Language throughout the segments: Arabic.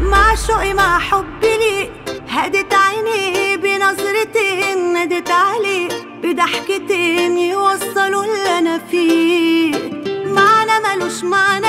معشوقي مع حبي لي. هدت عيني بنظرتين ندت عليك بضحكتين يوصلوا اللي أنا فيه معنى ملوش معنى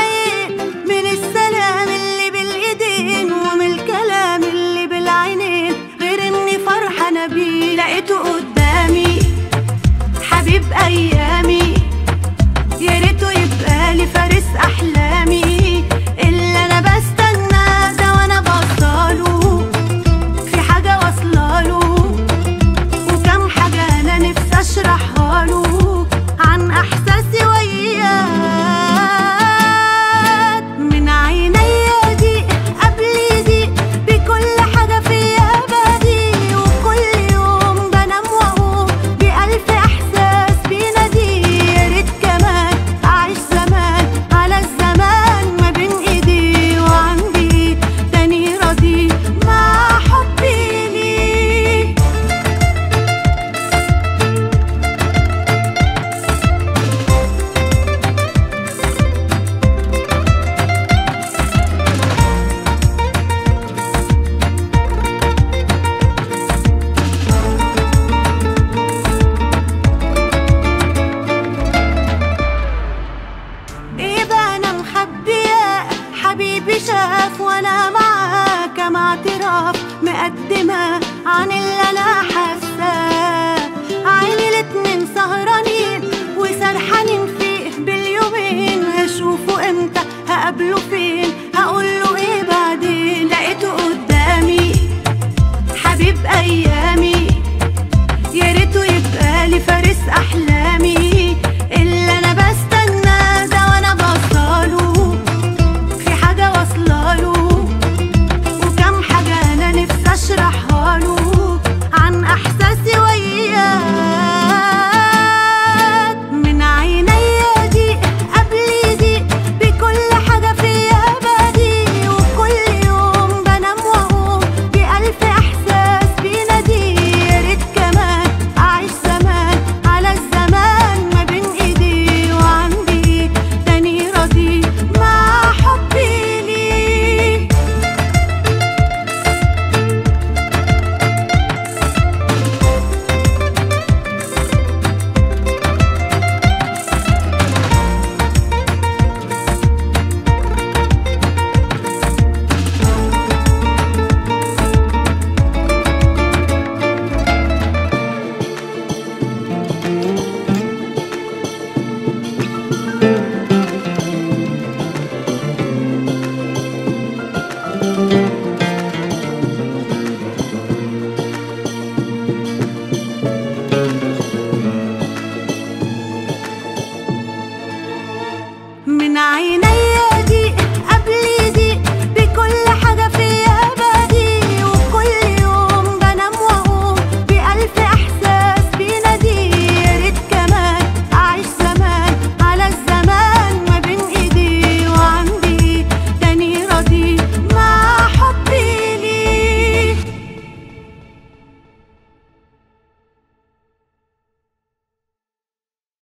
شاف وأنا معاك مع اعتراف مقدمة عن اللي أنا حاساه عيني الاتنين سهرانين وسرحانين فيه باليومين هشوفه إمتى؟ هقابله فيه Aina.